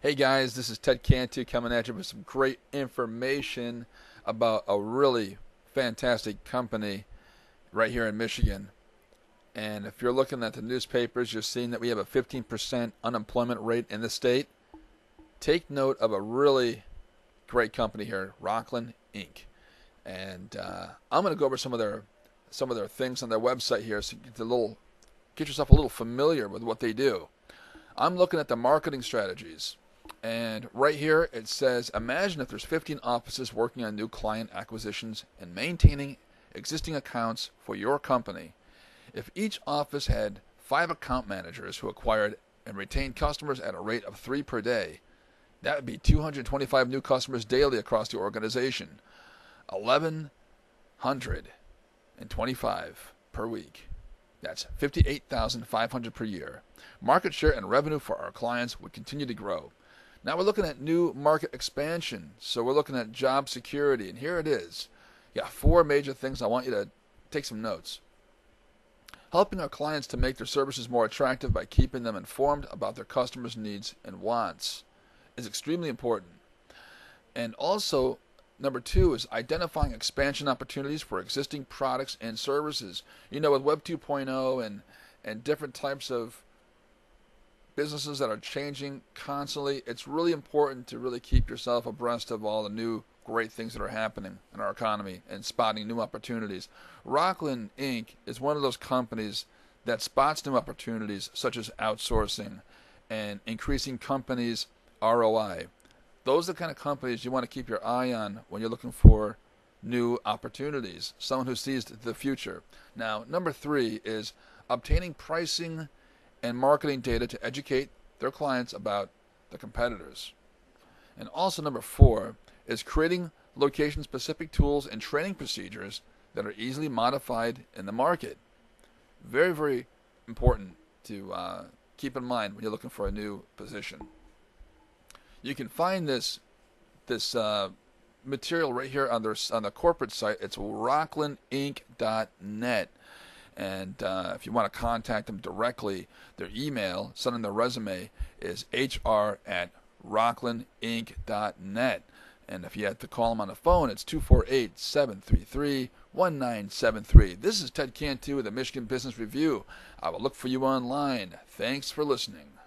Hey guys, this is Ted Cantu coming at you with some great information about a really fantastic company right here in Michigan. And if you're looking at the newspapers, you're seeing that we have a 15% unemployment rate in the state. Take note of a really great company here, Rockland Inc. And uh, I'm going to go over some of their some of their things on their website here, so you get a little get yourself a little familiar with what they do. I'm looking at the marketing strategies. And right here it says Imagine if there's 15 offices working on new client acquisitions and maintaining existing accounts for your company. If each office had five account managers who acquired and retained customers at a rate of three per day, that would be 225 new customers daily across the organization. 1,125 per week. That's 58,500 per year. Market share and revenue for our clients would continue to grow. Now we're looking at new market expansion. So we're looking at job security. And here it is. Yeah, four major things. I want you to take some notes. Helping our clients to make their services more attractive by keeping them informed about their customers' needs and wants is extremely important. And also, number two is identifying expansion opportunities for existing products and services. You know, with Web 2.0 and, and different types of businesses that are changing constantly, it's really important to really keep yourself abreast of all the new great things that are happening in our economy and spotting new opportunities. Rockland Inc. is one of those companies that spots new opportunities such as outsourcing and increasing companies' ROI. Those are the kind of companies you want to keep your eye on when you're looking for new opportunities, someone who sees the future. Now, number three is obtaining pricing and marketing data to educate their clients about the competitors. And also, number four is creating location specific tools and training procedures that are easily modified in the market. Very, very important to uh, keep in mind when you're looking for a new position. You can find this this uh, material right here on their on the corporate site. It's rocklandinc.net. And uh, if you want to contact them directly, their email, send them their resume, is hr at rocklandinc.net. And if you have to call them on the phone, it's 248 733 1973. This is Ted Cantu with the Michigan Business Review. I will look for you online. Thanks for listening.